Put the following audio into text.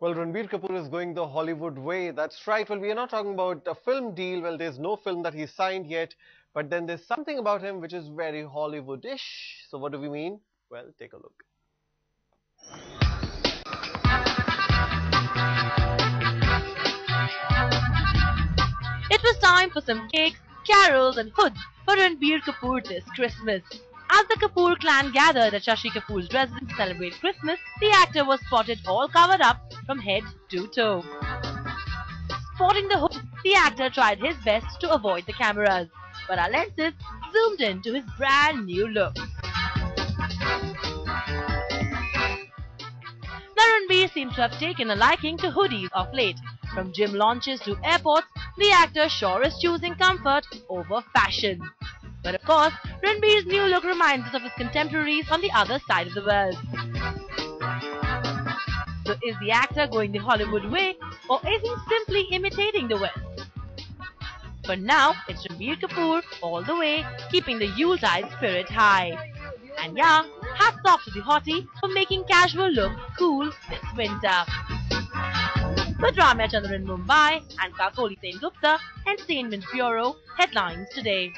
Well, Ranbir Kapoor is going the Hollywood way. That's right. Well, we are not talking about a film deal. Well, there's no film that he's signed yet. But then there's something about him which is very Hollywoodish. So what do we mean? Well, take a look. It was time for some cakes, carols and hoods for Ranbir Kapoor this Christmas. As the Kapoor clan gathered at Shashi Kapoor's residence to celebrate Christmas, the actor was spotted all covered up from head to toe. Sporting the hood, the actor tried his best to avoid the cameras, but our lenses zoomed in to his brand new look. Ranbir seems to have taken a liking to hoodies of late. From gym launches to airports, the actor sure is choosing comfort over fashion. But of course, Ranbir's new look reminds us of his contemporaries on the other side of the world. So is the actor going the Hollywood way or is he simply imitating the West? For now, it's Ranbir Kapoor all the way, keeping the Yuletide spirit high. And yeah, hats off to the hottie for making casual look cool this winter. With Ramya in Mumbai and Kakoli Sen Gupta, Entertainment Bureau, headlines today.